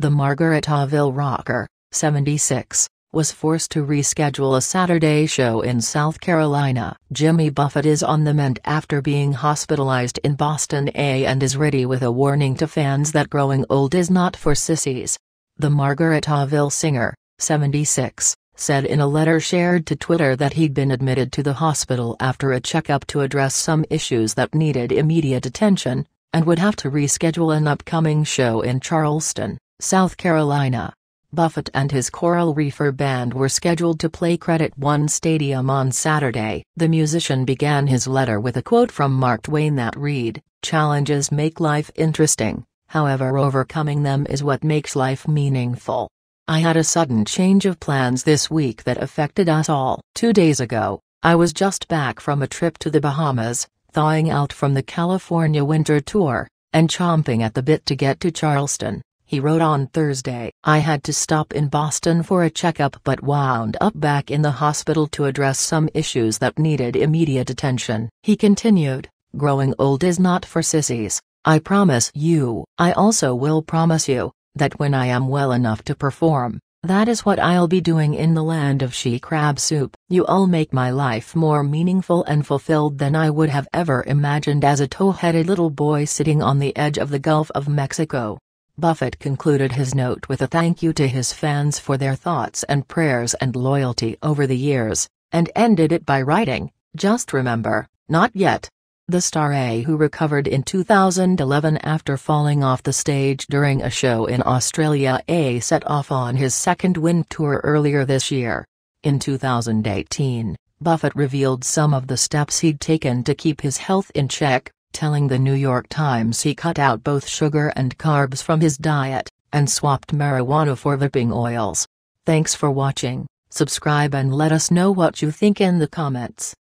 The Margaritaville rocker, 76, was forced to reschedule a Saturday show in South Carolina. Jimmy Buffett is on the mend after being hospitalized in Boston A and is ready with a warning to fans that growing old is not for sissies. The Margaritaville singer, 76, said in a letter shared to Twitter that he'd been admitted to the hospital after a checkup to address some issues that needed immediate attention, and would have to reschedule an upcoming show in Charleston, South Carolina. Buffett and his Coral Reefer Band were scheduled to play Credit One Stadium on Saturday. The musician began his letter with a quote from Mark Twain that read, Challenges make life interesting, however overcoming them is what makes life meaningful. I had a sudden change of plans this week that affected us all. Two days ago, I was just back from a trip to the Bahamas, thawing out from the California winter tour, and chomping at the bit to get to Charleston, he wrote on Thursday. I had to stop in Boston for a checkup but wound up back in the hospital to address some issues that needed immediate attention. He continued, Growing old is not for sissies, I promise you. I also will promise you, that when I am well enough to perform, that is what I'll be doing in the land of she crab soup. You all make my life more meaningful and fulfilled than I would have ever imagined as a tow-headed little boy sitting on the edge of the Gulf of Mexico. Buffett concluded his note with a thank you to his fans for their thoughts and prayers and loyalty over the years, and ended it by writing, Just remember, not yet. The star A who recovered in 2011 after falling off the stage during a show in Australia A set off on his second wind tour earlier this year. In 2018, Buffett revealed some of the steps he'd taken to keep his health in check, telling the New York Times he cut out both sugar and carbs from his diet, and swapped marijuana for vaping oils. Thanks for watching, subscribe and let us know what you think in the comments.